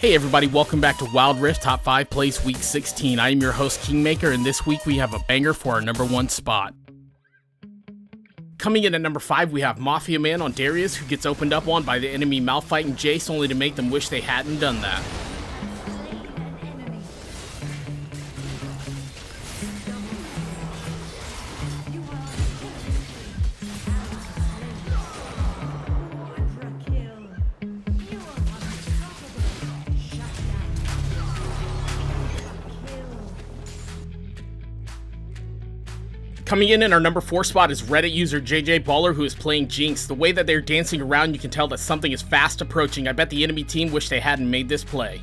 Hey everybody, welcome back to Wild Rift Top 5 Plays Week 16. I am your host Kingmaker, and this week we have a banger for our number one spot. Coming in at number 5, we have Mafia Man on Darius, who gets opened up on by the enemy Malphite and Jace, only to make them wish they hadn't done that. Coming in in our number 4 spot is Reddit user JJ Baller who is playing Jinx. The way that they're dancing around you can tell that something is fast approaching. I bet the enemy team wish they hadn't made this play.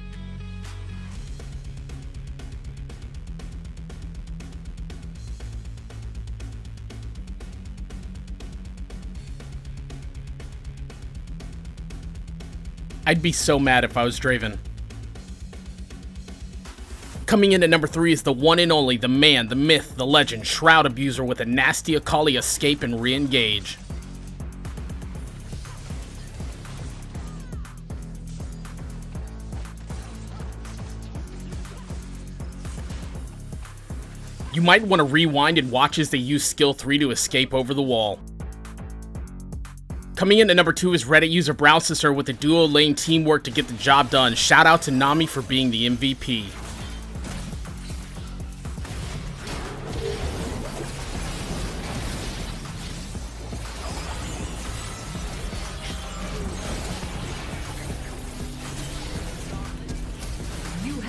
I'd be so mad if I was Draven. Coming in at number 3 is the one and only, the man, the myth, the legend, Shroud Abuser with a nasty Akali escape and re-engage. You might want to rewind and watch as they use skill 3 to escape over the wall. Coming in at number 2 is Reddit user Brown Sister with the duo lane teamwork to get the job done. Shout out to Nami for being the MVP.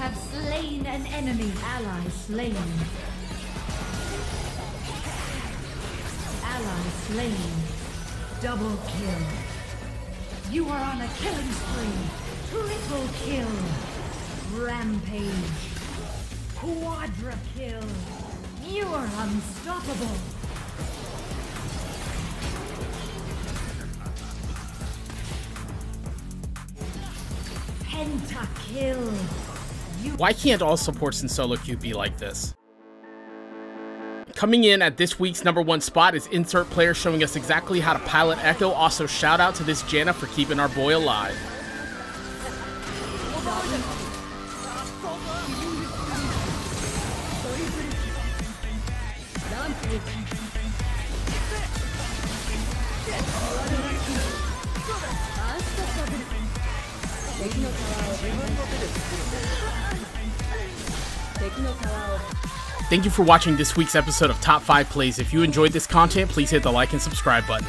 Have slain an enemy ally slain. Ally slain. Double kill. You are on a killing spree. Triple kill. Rampage. Quadra kill. You are unstoppable. Pentakill. Why can't all supports in solo queue be like this? Coming in at this week's number one spot is Insert Player showing us exactly how to pilot Ekko. Also, shout out to this Janna for keeping our boy alive. Thank you for watching this week's episode of Top 5 Plays. If you enjoyed this content, please hit the like and subscribe button.